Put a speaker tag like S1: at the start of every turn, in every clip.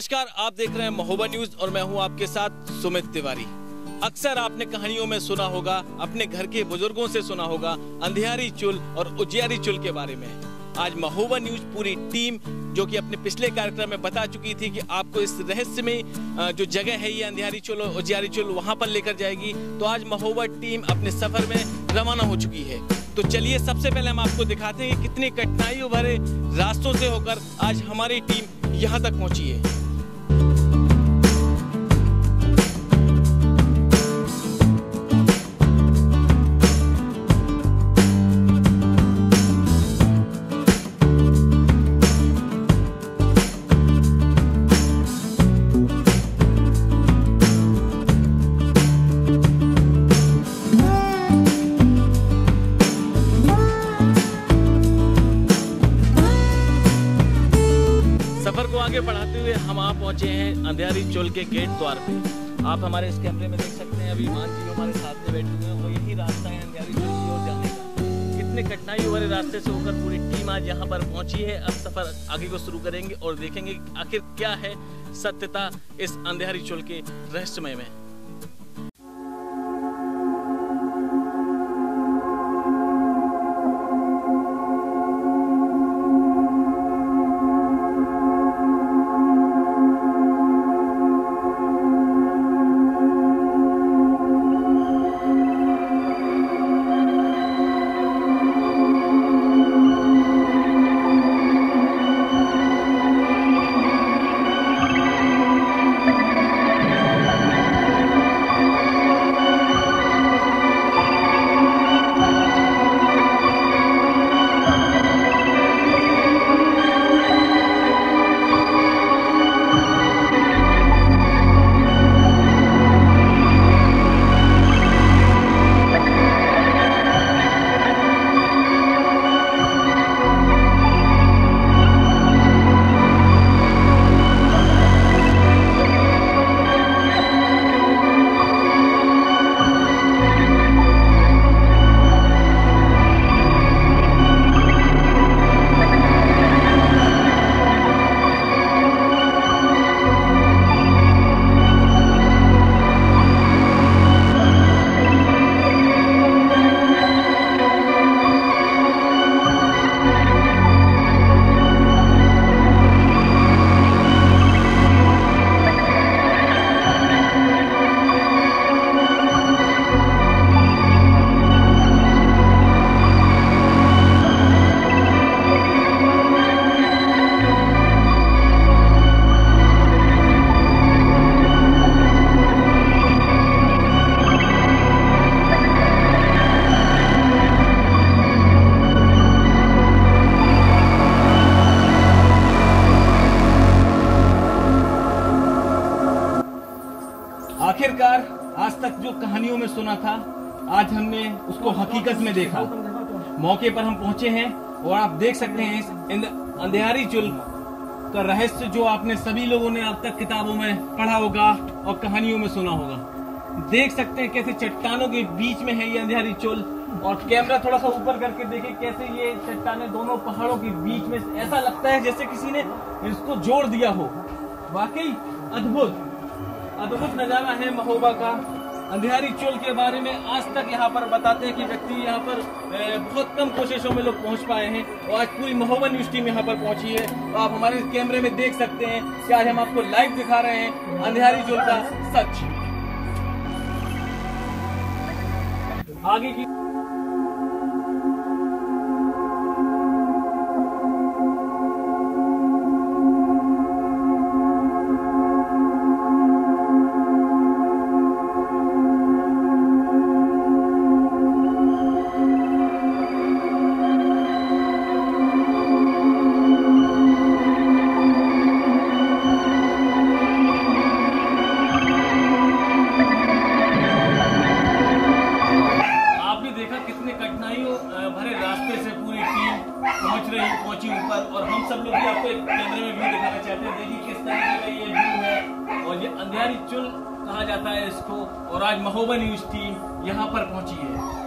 S1: नमस्कार, आप देख रहे हैं महोबा न्यूज़ और मैं हूँ आपके साथ सुमित तिवारी। अक्सर आपने कहानियों में सुना होगा, अपने घर के बुज़ुर्गों से सुना होगा, अंधियारी चुल और उजियारी चुल के बारे में। आज महोबा न्यूज़ पूरी टीम, जो कि अपने पिछले कार्यक्रम में बता चुकी थी कि आपको इस रहस्य में जो जगह है ये अंधियारी चुल और उजियारी चुल, वहाँ पर लेकर जाएगी। तो आज महोबा टीम अपने सफ़र में रवाना हो चुकी है। तो चलिए, सबसे पहले हम आपको दिखाते हैं कि कितनी कठिनाइयों भरे रास्तों से होकर आज हमारी टीम यहाँ तक पहुँची है। अंधेरी चोल के गेट द्वार पे। आप हमारे इस कैमरे में देख सकते हैं, अभी मान जी हमारे साथ में बैठे हुए हैं और यही रास्ता है अंधेरी चोल की ओर जाने का। कितने कठिनाई वाले रास्ते से होकर पूरी टीम आज यहाँ पर पहुँची है। अब सफ़र आगे को शुरू करेंगे और देखेंगे आखिर क्या है सत्यता इस अंधेरी चोल के रहस्यमय में। आखिरकार आज तक जो कहानियों में सुना था, आज हमने उसको हकीकत में देखा। मौके पर हम पहुँचे हैं और आप देख सकते हैं इस अंधेरी चुल का रहस्य जो आपने सभी लोगों ने अब तक किताबों में पढ़ा होगा और कहानियों में सुना होगा। देख सकते हैं कैसे चट्टानों के बीच में है ये अंधेरी चुल और कैमरा थोड़ा सा ऊपर करके देखे कैसे ये चट्टाने दोनों पहाड़ों के बीच में ऐसा लगता है जैसे किसी ने इसको जोड़ दिया हो। वाकई अद्भुत। अद्भुत नज़ारा है महोबा का। अंधेरी चोल के बारे में आज तक यहाँ पर बताते हैं कि व्यक्ति यहाँ पर बहुत कम कोशिशों में लोग पहुँच पाए हैं और आज पूरी महोबा न्यूज़ टीम यहाँ पर पहुँची है। तो आप हमारे कैमरे में देख सकते हैं कि आज हम आपको लाइव दिखा रहे हैं अंधेरी चोल का सच। आगे की यहाँ पर पहुँची है।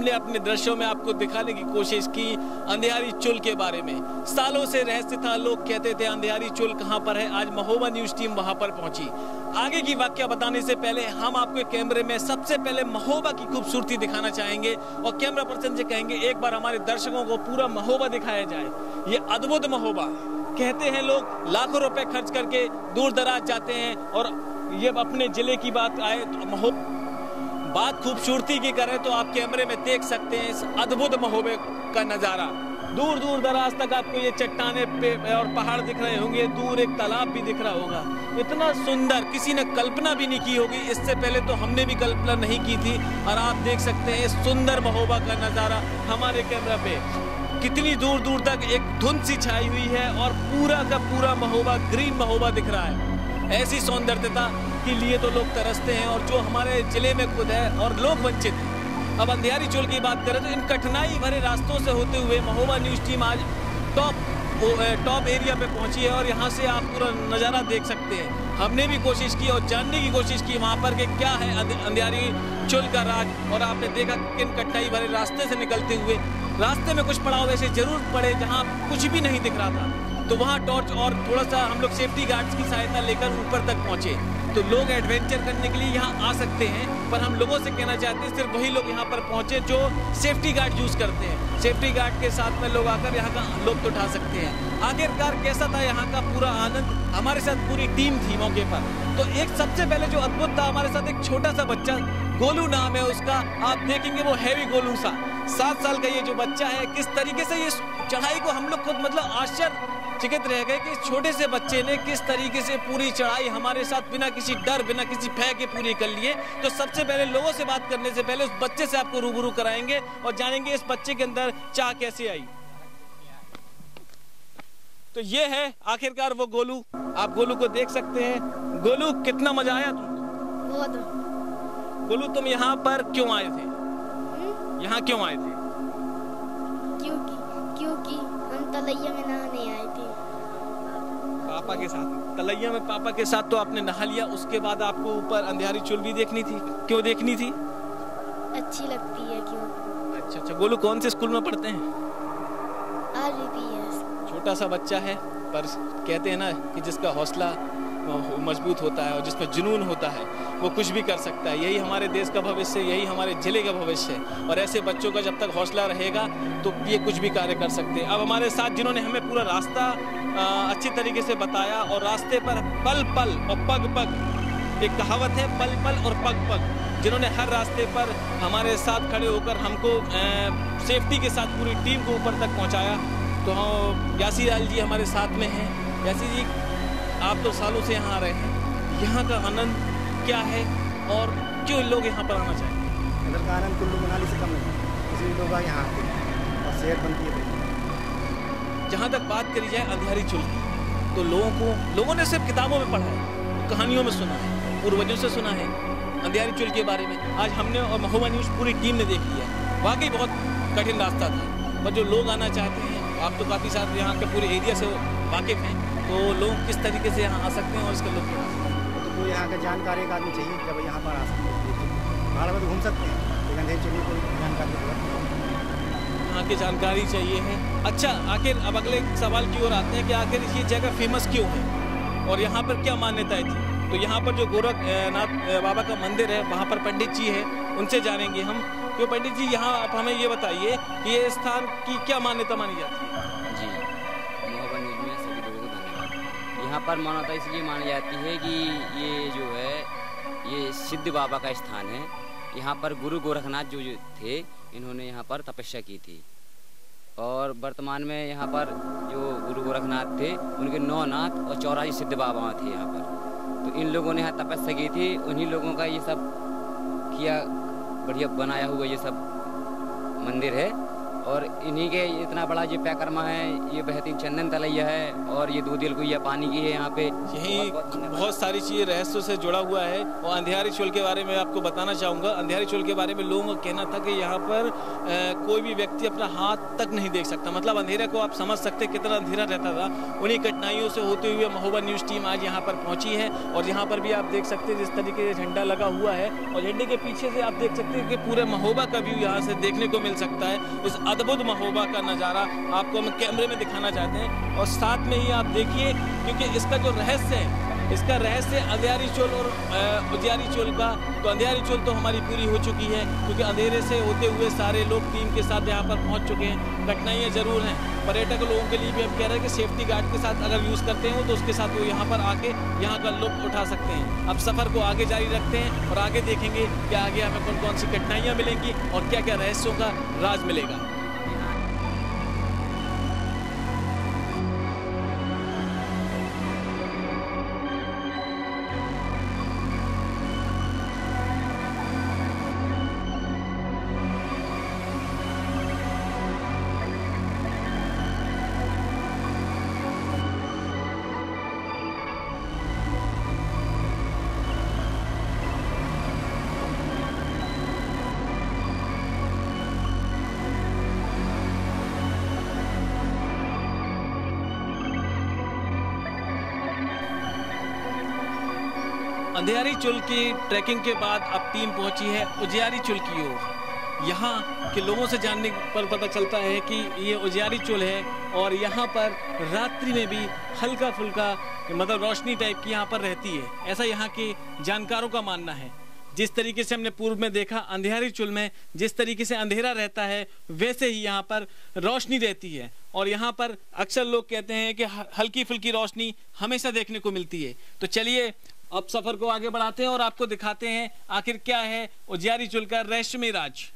S1: हमने अपने दृश्यों में आपको दिखाने की कोशिश की अंधेरी चुल के बारे में। सालों से रहस्य था, लोग कहते थे, अंधेरी चुल कहाँ पर है? आज महोबा न्यूज़ टीम वहाँ पर पहुँची। आगे की वाक्य बताने से पहले हम आपके कैमरे में सबसे पहले महोबा की खूबसूरती दिखाना चाहेंगे और कैमरा पर्सन से कहेंगे, एक बार हमारे दर्शकों को पूरा महोबा दिखाया जाए। ये अद्भुत महोबा। कहते हैं लोग, लाखों रुपए खर्च करके दूर दराज जाते हैं और ये अपने ज़िले की बात आए तो महो बात खूबसूरती की करें तो आप कैमरे में देख सकते हैं इस अद्भुत महोबे का नज़ारा। दूर दूर दराज तक आपको ये चट्टाने पे और पहाड़ दिख रहे होंगे, दूर एक तालाब भी दिख रहा होगा। इतना सुंदर, किसी ने कल्पना भी नहीं की होगी, इससे पहले तो हमने भी कल्पना नहीं की थी। और आप देख सकते हैं इस सुंदर महोबा का नज़ारा हमारे कैमरा पे। कितनी दूर दूर तक एक धुंध सी छाई हुई है और पूरा का पूरा महोबा, ग्रीन महोबा दिख रहा है। ऐसी सौंदर्यता के लिए तो लोग तरसते हैं और जो हमारे ज़िले में खुद है और लोग वंचित हैं। अब अंधियारी चोल की बात करें तो इन कठिनाई भरे रास्तों से होते हुए महोबा न्यूज़ टीम आज टॉप टॉप एरिया पे पहुँची है और यहाँ से आप पूरा नज़ारा देख सकते हैं। हमने भी कोशिश की और जानने की कोशिश की वहाँ पर कि क्या है अंधियारी चोल का राज और आपने देखा किन कठिनाई भरे रास्ते से निकलते हुए। रास्ते में कुछ पड़ाव ऐसे ज़रूर पड़े जहाँ कुछ भी नहीं दिख रहा था। तो वहाँ टॉर्च और थोड़ा सा हम लोग सेफ्टी गार्ड्स की सहायता लेकर ऊपर तक पहुँचे। तो लोग एडवेंचर करने के लिए यहाँ आ सकते हैं, पर हम लोगों से कहना चाहते हैं, सिर्फ़ वही लोग यहाँ पर पहुँचे जो सेफ्टी गार्ड यूज़ करते हैं। सेफ्टी गार्ड के साथ में लोग आकर यहाँ का लुत्फ उठा सकते हैं। आखिरकार कैसा था यहाँ का पूरा आनंद? हमारे साथ पूरी टीम थी मौके पर। तो एक सबसे पहले जो अद्भुत था, हमारे साथ एक छोटा सा बच्चा, गोलू नाम है उसका, आप देखेंगे वो हैवी गोलू सा। सात साल का ये जो बच्चा है, किस तरीके से ये चढ़ाई को हम लोग खुद मतलब आश्चर्य चिकित रह गए कि छोटे से बच्चे ने किस तरीके से पूरी चढ़ाई हमारे साथ बिना किसी डर बिना किसी भय के पूरी कर लिए तो सबसे पहले लोगों से बात करने से पहले उस बच्चे से आपको रूबरू कराएँगे और जानेंगे इस बच्चे के अंदर चाह कैसे आई। तो ये है आखिरकार वो गोलू। आप गोलू को देख सकते हैं। गोलू कितना मज़ा आया तुम।
S2: बहुत।
S1: गोलू तुम यहाँ पर क्यों आए थे?
S2: हम्म?
S1: यहाँ क्यों आए थे?
S2: क्योंकि क्योंकि हम तलैया में नहाने आए
S1: पापा के साथ। तलैया में पापा के साथ तो आपने नहा लिया उसके बाद आपको ऊपर अंधेरी चुल भी देखनी थी। क्यों देखनी थी?
S2: अच्छी लगती है क्यों?
S1: अच्छा अच्छा बोलो कौन से स्कूल में पढ़ते हैं? छोटा सा बच्चा है पर कहते हैं ना कि जिसका हौसला मज़बूत होता है और जिसमें जुनून होता है, वो कुछ भी कर सकता है। यही हमारे देश का भविष्य यही हमारे ज़िले का भविष्य है। और ऐसे बच्चों का जब तक हौसला रहेगा तो ये कुछ भी कार्य कर सकते हैं। अब हमारे साथ जिन्होंने हमें पूरा रास्ता अच्छी तरीके से बताया और रास्ते पर पल पल और पग पग एक कहावत है पल पल और पग पग जिन्होंने हर रास्ते पर हमारे साथ खड़े होकर हमको सेफ्टी के साथ पूरी टीम को ऊपर तक पहुँचाया। तो हम यासी लाल जी हमारे साथ में हैं। यासी जी आप तो सालों से यहाँ आ रहे हैं। यहाँ का आनंद क्या है और क्यों लोग यहाँ पर आना चाहेंगे?
S3: इधर का आनंद कुल्लू मनाली से कम नहीं इसलिए लोग यहाँ आते हैं और सेहत बनती है
S1: जहाँ तक बात करी जाए अंधियारी चुल की तो लोगों को लोगों ने सिर्फ़ किताबों में पढ़ा है कहानियों में सुना है पूर्वजों से सुना है अंधियारी चुल के बारे में। आज हमने और महोबा न्यूज़ पूरी टीम ने देख लिया वाकई बहुत कठिन रास्ता था पर जो लोग आना चाहते हैं आप तो काफ़ी साथ यहाँ के पूरे एरिया से वाकिफ़ हैं। तो लोग किस तरीके से यहाँ आ सकते हैं और इसका लुत्फ उठा सकते हैं
S3: तो कोई यहाँ का जानकार एक आदमी चाहिए जब यहाँ पर आ सकते हैं। पहाड़ में तो घूम सकते हैं लेकिन अंधेर चलिए कोई जानकारी नहीं
S1: यहाँ की जानकारी चाहिए है। अच्छा आखिर अब अगले सवाल की ओर आते हैं कि आखिर ये जगह फ़ेमस क्यों है? और यहाँ पर क्या मान्यताएँ थी तो यहाँ पर जो गोरखनाथ बाबा का मंदिर है वहाँ पर पंडित जी है उनसे जानेंगे हम। तो पंडित जी यहाँ आप हमें ये बताइए कि ये स्थान की क्या मान्यता मानी जाती है?
S4: यहाँ पर मान्यता इसलिए मानी जाती है कि ये जो है ये सिद्ध बाबा का स्थान है। यहाँ पर गुरु गोरखनाथ जो, जो थे इन्होंने यहाँ पर तपस्या की थी। और वर्तमान में यहाँ पर जो गुरु गोरखनाथ थे उनके नौ नाथ और चौरासी सिद्ध बाबा थे यहाँ पर। तो इन लोगों ने यहाँ तपस्या की थी। उन्हीं लोगों का ये सब किया बढ़िया बनाया हुआ ये सब मंदिर है। और इन्हीं के इतना बड़ा जो पैकरमा है ये बेहतरीन चंदन तलैया है और ये दो दिल को पानी की है यहाँ पे।
S1: यही
S4: बहुत-
S1: सारी चीज़ें रहस्यों से जुड़ा हुआ है और अंधेरी चोल के बारे में आपको बताना चाहूँगा। अंधेरी चोल के बारे में लोगों का कहना था कि यहाँ पर कोई भी व्यक्ति अपना हाथ तक नहीं देख सकता। मतलब अंधेरे को आप समझ सकते कितना अंधेरा रहता था। उन्हीं कठिनाइयों से होते हुए महोबा न्यूज़ टीम आज यहाँ पर पहुँची है और यहाँ पर भी आप देख सकते हैं जिस तरीके से झंडा लगा हुआ है। और झंडे के पीछे से आप देख सकते हैं कि पूरे महोबा का व्यू यहाँ से देखने को मिल सकता है। इस अद्भुत महोबा का नज़ारा आपको हम कैमरे में दिखाना चाहते हैं। और साथ में ही आप देखिए, क्योंकि इसका जो रहस्य है, इसका रहस्य अंधियारी चोल और उजियारी चोल का तो अंधेरी चोल तो हमारी पूरी हो चुकी है, क्योंकि अंधेरे से होते हुए सारे लोग टीम के साथ यहाँ पर पहुँच चुके हैं। कठिनाइयाँ ज़रूर हैं। पर्यटक लोगों के लिए भी हम कह रहे हैं कि सेफ्टी गार्ड के साथ अगर यूज़ करते हो तो उसके साथ वो यहाँ पर आके यहाँ का लुत्फ उठा सकते हैं। अब सफ़र को आगे जारी रखते हैं और आगे देखेंगे कि आगे हमें कौन कौन सी कठिनाइयाँ मिलेंगी और क्या क्या रहस्यों का राज मिलेगा। अंधेरी चुल की ट्रैकिंग के बाद अब टीम पहुँची है उजियारी चुल की ओर। यहाँ के लोगों से जानने पर पता चलता है कि ये उजियारी चुल है और यहाँ पर रात्रि में भी हल्का फुल्का मतलब रोशनी टाइप की यहाँ पर रहती है। ऐसा यहाँ के जानकारों का मानना है। जिस तरीके से हमने पूर्व में देखा, अंधेरी चुल में जिस तरीके से अंधेरा रहता है, वैसे ही यहाँ पर रोशनी रहती है। और यहाँ पर अक्सर लोग कहते हैं कि हल्की फुल्की रोशनी हमेशा देखने को मिलती है। तो चलिए अब सफ़र को आगे बढ़ाते हैं और आपको दिखाते हैं आखिर क्या है उजियारी चुलकर रेशमी राज।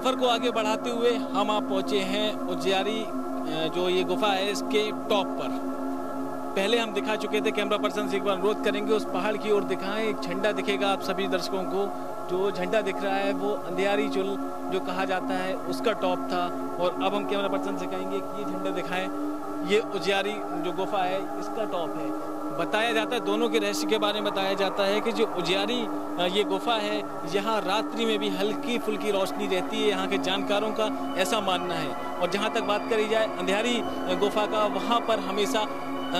S1: सफ़र को आगे बढ़ाते हुए हम आप पहुँचे हैं उज्जैरी अ, जो ये गुफा है इसके टॉप पर। पहले हम दिखा चुके थे कैमरा पर्सन से एक बार अनुरोध करेंगे उस पहाड़ की ओर दिखाएँ एक झंडा दिखेगा आप सभी दर्शकों को। जो झंडा दिख रहा है वो अंधियारी चुल जो कहा जाता है उसका टॉप था। और अब हम कैमरा पर्सन से कहेंगे कि ये झंडा दिखाएँ ये उजियारी जो गुफा है इसका टॉप है। बताया जाता है, दोनों के रहस्य के बारे में बताया जाता है कि जो उजियारी ये गुफा है, यहाँ रात्रि में भी हल्की फुल्की रोशनी रहती है, यहाँ के जानकारों का ऐसा मानना है। और जहाँ तक बात करी जाए, अंधेरी गुफा का, वहाँ पर हमेशा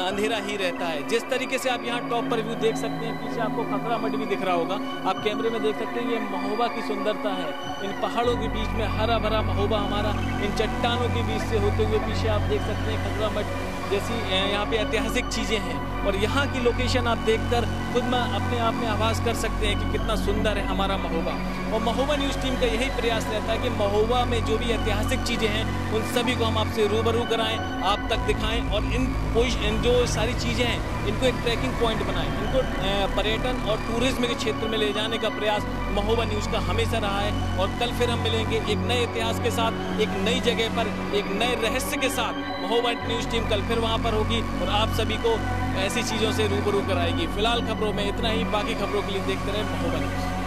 S1: अंधेरा ही रहता है। जिस तरीके से आप यहाँ टॉप पर व्यू देख सकते हैं, पीछे आपको खतरा मठ भी दिख रहा होगा। आप कैमरे में देख सकते हैं, ये महोबा की सुंदरता है। इन पहाड़ों के बीच में हरा भरा महोबा हमारा, इन चट्टानों के बीच से होते हुए पीछे आप देख सकते हैं, खतरा मठ जैसी यहाँ पे ऐतिहासिक चीज़ें हैं। और यहाँ की लोकेशन आप देखकर खुद में अपने आप में आवाज़ कर सकते हैं कि कितना सुंदर है हमारा महोबा। और महोबा न्यूज़ टीम का यही प्रयास रहता है कि महोबा में जो भी ऐतिहासिक चीज़ें हैं, उन सभी को हम आपसे रूबरू कराएँ, आप तक दिखाएँ और इन इन जो सारी चीज़ें हैं, इनको एक ट्रैकिंग पॉइंट बनाएँ। इनको पर्यटन और टूरिज़्म के क्षेत्र में ले जाने का प्रयास महोबा न्यूज़ का हमेशा रहा है और कल फिर हम मिलेंगे एक नए इतिहास के साथ, एक नई जगह पर, एक नए रहस्य के साथ। महोबा न्यूज़ टीम कल फिर वहाँ पर होगी और आप सभी को ऐसी चीज़ों से रूबरू कराएगी। फ़िलहाल खबरों में इतना ही, बाकी खबरों के लिए देखते रहे महोबा न्यूज़